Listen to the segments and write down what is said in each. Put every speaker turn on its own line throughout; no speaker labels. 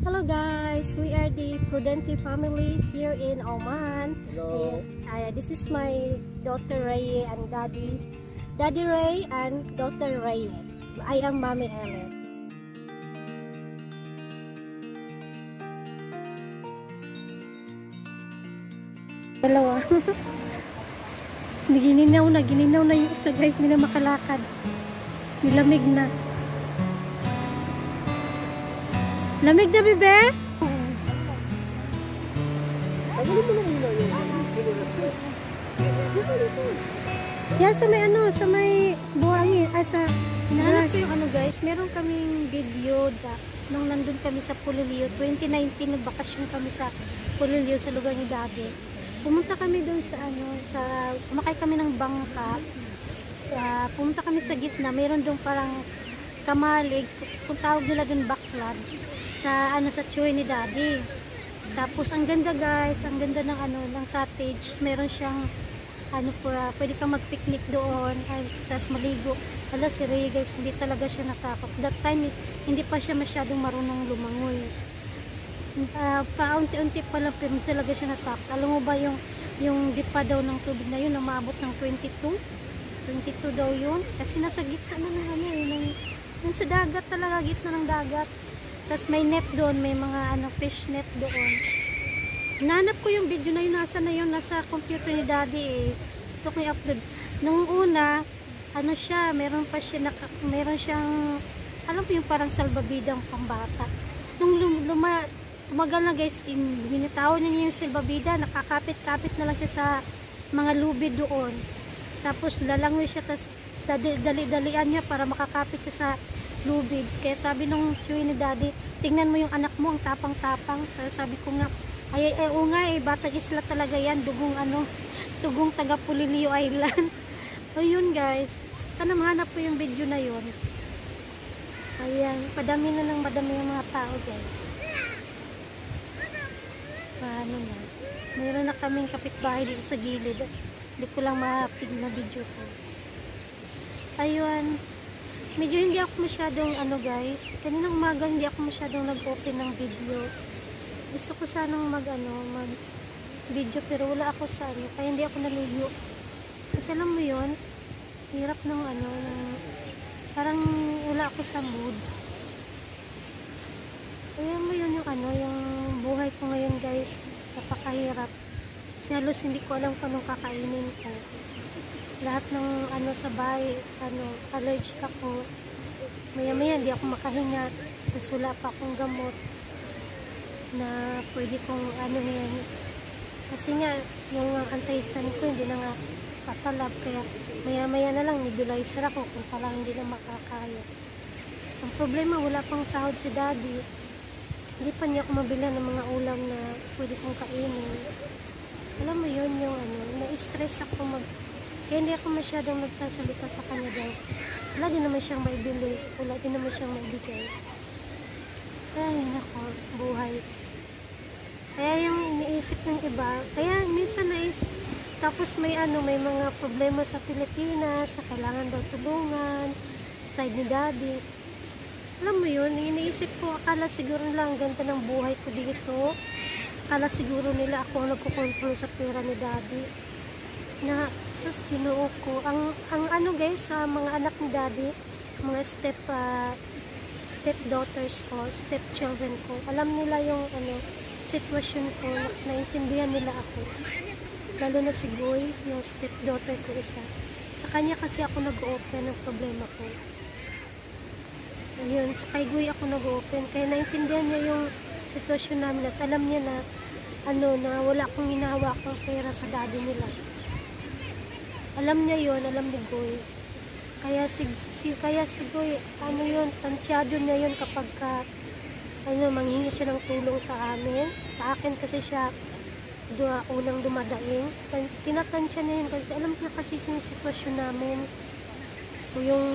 Hello guys, we are the Prudenti family here in Oman.
Hello.
Uh, this is my daughter Ray and daddy, daddy Ray and daughter Ray. I am Mommy Ellen. Dalawa. Gininaw na, gininaw na yung isa guys, hindi na makalakad. Nilamig na. Lamig na, bebe? Yan sa may ano, sa may buhangin, ah, sa Hinahanap ko yung ano guys, meron kaming video da, nung nandun kami sa Pulilio, 2019 nagbakasyon kami sa Pulilio sa lugar ni Daddy. Pumunta kami doon sa ano, sa sumakay kami ng bangka. Ah, pumunta kami sa gitna, meron doon parang kamalig, kung tawag nila doon backlog sa ano sa choy ni Daddy. Tapos ang ganda guys, ang ganda ng ano ng cottage. Meron siyang ano po, ah, pwede kang mag-picnic doon, ay, tapos maligo. Hala si Ray guys, hindi talaga siya natakot. That time, hindi pa siya masyadong marunong lumangoy. Uh, paunti-unti pa lang, pero talaga siya natakot. Alam mo ba yung, yung dipa daw ng tubig na yun, na maabot ng 22? 22 daw yun. Kasi nasa gitna na ng ano, yun, ng, yung sa dagat talaga, gitna ng dagat. Tapos may net doon, may mga ano, fish net doon. Nanap ko yung video na yun, nasa na yun, nasa computer ni daddy eh. Gusto ko i-upload. Nung una, ano siya, meron pa siya, naka, meron siyang, alam mo yung parang salbabidang pambata. Nung lum, luma, tumagal na guys, in, binitawan niya yung salbabida, nakakapit-kapit na lang siya sa mga lubid doon. Tapos lalangoy siya, tapos dali-dalian niya para makakapit siya sa lubid. Kaya sabi nung chewy ni daddy, tingnan mo yung anak mo, ang tapang-tapang. Tapos sabi ko nga, ay, ay, oo nga eh, batang isla talaga yan, dugong ano, dugong taga Pulilio Island. so yun guys, sana mahanap po yung video na yun. Ayan, padami na ng madami yung mga tao guys. Paano na? Mayroon na kaming kapitbahay dito sa gilid. Hindi ko lang mapig na video ko. Ayun, medyo hindi ako masyadong ano guys, kaninang umaga hindi ako masyadong nag-open ng video. Gusto ko sanang mag ano mag video pero wala ako sa ano kaya hindi ako naligo kasi alam mo yon hirap ng ano ng, parang wala ako sa mood. Kaya mo yun yung ano yung buhay ko ngayon guys. Napakahirap. Kasi halos hindi ko alam kung anong kakainin ko lahat ng ano sa bahay ano allergic ako maya maya hindi ako makahinga tapos wala pa akong gamot na pwede kong ano yan. Kasi nga yung anti-histamine ko hindi na nga papalab kaya maya maya na lang nebulizer ako kung parang hindi na makakaya. Ang problema wala pang sahod si daddy. Hindi pa niya ako mabila ng mga ulam na pwede kong kainin. Alam mo yun yung ano na-stress ako mag kaya hindi ako masyadong nagsasalita sa kanya dahil wala din naman siyang maibili wala din naman siyang maibigay ay nako buhay kaya yung iniisip ng iba, kaya minsan nais, tapos may ano, may mga problema sa Pilipinas, sa kailangan daw tulungan, sa side ni daddy. Alam mo yun, iniisip ko, akala siguro nila ang ganda ng buhay ko dito. Akala siguro nila ako ang nagkukontrol sa pera ni daddy. Na, sus, ginoo ko. Ang, ang ano guys, sa mga anak ni daddy, mga step, uh, step daughters ko, step children ko, alam nila yung ano, sitwasyon ko, naintindihan nila ako. Lalo na si Boy, yung stepdaughter ko isa. Sa kanya kasi ako nag-open ng problema ko. Ayun, sa kay Goy ako nag-open. Kaya naintindihan niya yung sitwasyon namin at alam niya na ano na wala akong hinahawa akong pera sa daddy nila. Alam niya yon alam ni Goy. Kaya si, si kaya si Goy, ano yon tansyado niya yon kapag ka, ano, manghingi siya ng tulong sa amin. Sa akin kasi siya dua, unang dumadaing. Tinatansya niya yun kasi alam niya kasi yung sitwasyon namin. Yung,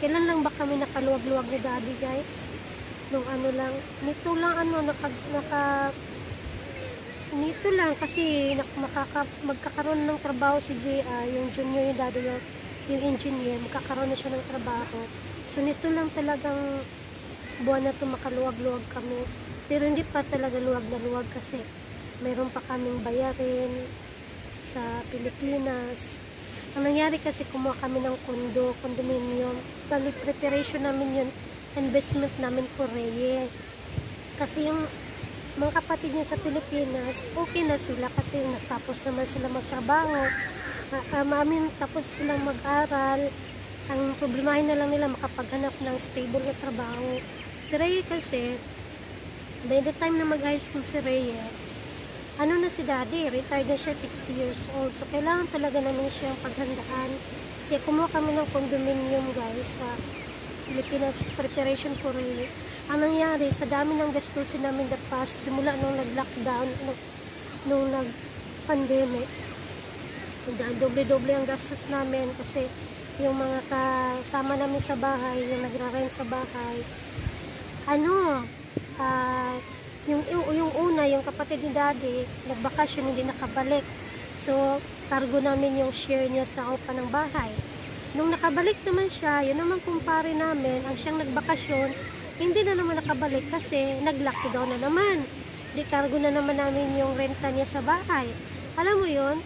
kailan lang ba kami nakaluwag-luwag ni daddy guys? Nung ano lang, nito lang ano, naka, naka nito lang kasi makaka, magkakaroon ng trabaho si JR, yung junior yung daddy yung, yung engineer, magkakaroon na siya ng trabaho. So nito lang talagang buwan na to makaluwag-luwag kami. Pero hindi pa talaga luwag na luwag kasi meron pa kaming bayarin sa Pilipinas. Ang nangyari kasi kumuha kami ng kondo, condominium. Bali, preparation namin yun, investment namin for Reye. Kasi yung mga kapatid niya sa Pilipinas, okay na sila kasi natapos naman sila magtrabaho. Uh, amin, tapos silang mag-aral. Ang problemahin na lang nila makapaghanap ng stable na trabaho. Si Reye kasi, by the time na mag-high school si Reye, ano na si daddy, retired na siya 60 years old. So, kailangan talaga namin siyang paghandaan. Kaya kumuha kami ng condominium guys sa Pilipinas Preparation for Relief. Ang nangyari, sa dami ng gastusin namin the past, simula nung nag-lockdown, nung, nag-pandemic, doble-doble ang gastos namin kasi yung mga kasama namin sa bahay, yung nagra-rent sa bahay, ano, uh, yung, yung una, yung kapatid ni daddy, nagbakasyon, hindi nakabalik. So, cargo namin yung share niya sa upa ng bahay. Nung nakabalik naman siya, yun naman kumpare namin, ang siyang nagbakasyon, hindi na naman nakabalik kasi nag-lockdown na naman. Di cargo na naman namin yung renta niya sa bahay. Alam mo yon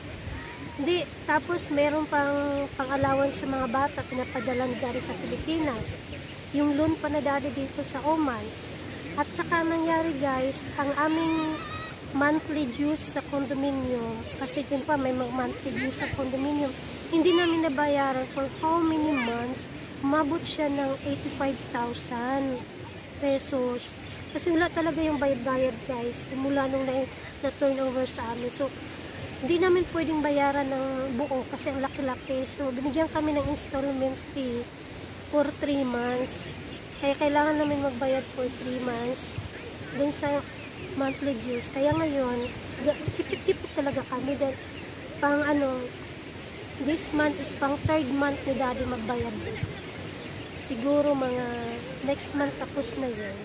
Di, tapos meron pang pang-allowance sa mga bata pinapadala ni Dari sa Pilipinas. Yung loan pa na Dari dito sa Oman. At saka nangyari guys, ang aming monthly dues sa condominium, kasi din pa may monthly dues sa condominium, hindi namin nabayaran for how many months, umabot siya ng 85,000 pesos. Kasi wala talaga yung bayad-bayad guys, simula nung na, na turnover sa amin. So, hindi namin pwedeng bayaran ng buo kasi ang laki-laki. So, binigyan kami ng installment fee for 3 months. Kaya kailangan namin magbayad for 3 months dun sa monthly dues. Kaya ngayon, kipit-kipit talaga kami. Dahil pang ano, this month is pang third month ni daddy magbayad. Siguro mga next month tapos na yun.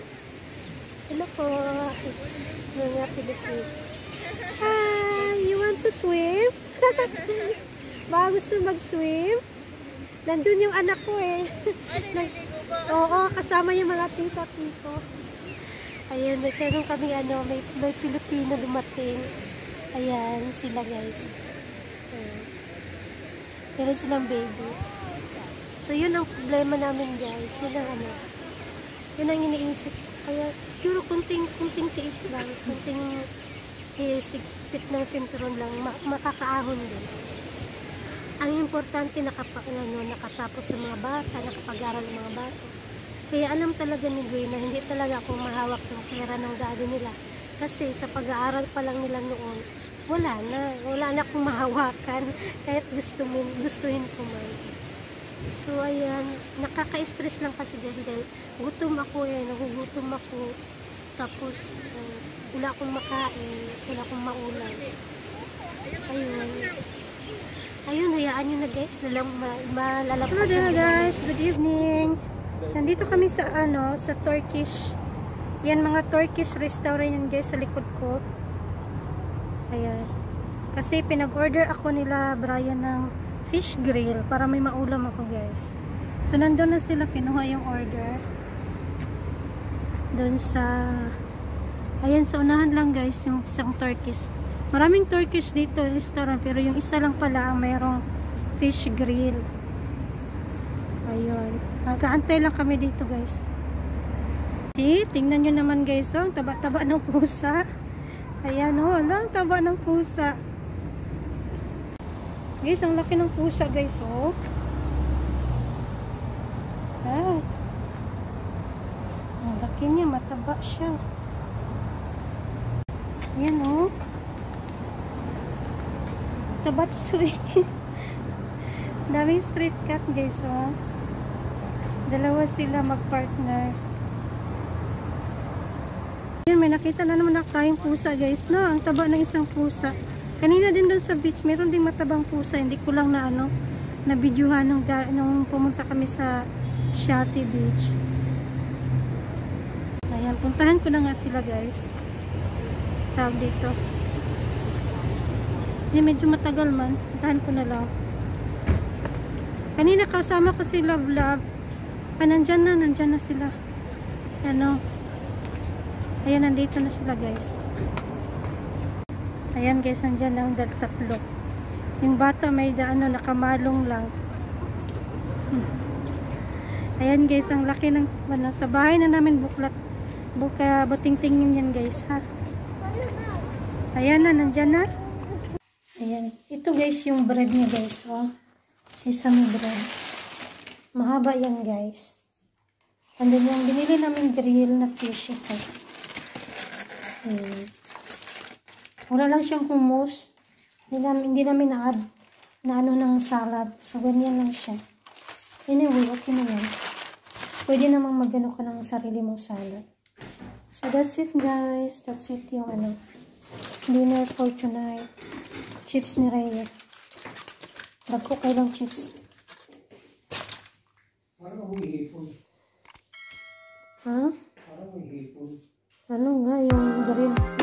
Hello po, mga Pilipino. Hi! You want to swim? Baka gusto mag-swim? Nandun yung anak ko eh. Oo, kasama yung mga tita-tito. Ayan, may meron kami ano, may, may Pilipino dumating. Ayan, sila guys. Ayan. Meron silang baby. So, yun ang problema namin guys. Yun ang ano. Yun ang iniisip. Kaya, siguro kunting, kunting tiis lang. Kunting isigpit ng sinturon lang, makakaahon din. Ang importante nakapa, ano, nakatapos sa mga bata, nakapag-aral ng mga bata. Kaya alam talaga ni Gwen na hindi talaga ako mahawak ng pera ng daddy nila. Kasi sa pag-aaral pa lang nila noon, wala na. Wala na akong mahawakan kahit gusto mo, gustuhin ko man. So, ayan. Nakaka-stress lang kasi guys dahil gutom ako eh. Nagugutom ako. Tapos, uh, wala akong makain, wala akong maulam. Ayun. Ayun, hayaan nyo na guys, nalang malalapasan. Hello there guys, good evening. Nandito kami sa ano, sa Turkish. Yan mga Turkish restaurant yan guys sa likod ko. Ayan. Kasi pinag-order ako nila Brian ng fish grill para may maulam ako guys. So nandun na sila kinuha yung order. Doon sa Ayan, sa unahan lang guys, yung isang Turkish. Maraming Turkish dito, restaurant, pero yung isa lang pala ang mayroong fish grill. Ayun. Nagaantay lang kami dito guys. See, tingnan nyo naman guys, oh, taba-taba ng pusa. Ayan, oh, lang taba ng pusa. Guys, ang laki ng pusa guys, oh. Ah. Ang laki niya, mataba siya. Yan. Oh. Tabatsui. Daming street cat guys oh. Dalawa sila magpartner. Yan, may nakita na naman na tayong pusa guys. No, ang taba ng isang pusa. Kanina din doon sa beach, meron din matabang pusa. Hindi ko lang na ano, na videohan nung, nung pumunta kami sa Shati Beach. Ayan, puntahan ko na nga sila guys. Tawag dito. Hindi medyo matagal man. Tahan ko na lang. Kanina kasama ko si Love Love. Ah, nandyan na, nandyan na sila. Ano? Ayan, nandito na sila guys. Ayan guys, andyan lang dal tatlo. Yung bata may ano, nakamalong lang. Hmm. Ayan guys, ang laki ng ano, sa bahay na namin buklat. Buka buting tingin yan guys ha. Ayan na, nandyan na. Ayan. Ito guys yung bread niya guys. Oh. Sesame bread. Mahaba yan guys. And then yung binili namin grill na fish ito. Ayan. Wala lang siyang hummus. Hindi namin, hindi namin na-add na ano ng salad. So, ganyan lang siya. Anyway, okay na yan. Pwede namang magano ka ng sarili mong salad. So, that's it guys. That's it yung ano, dinner for tonight. Chips ni Rhea. Dagko kay lang chips.
Parang may hipon.
Ha?
Parang may hipon.
Ano nga yung green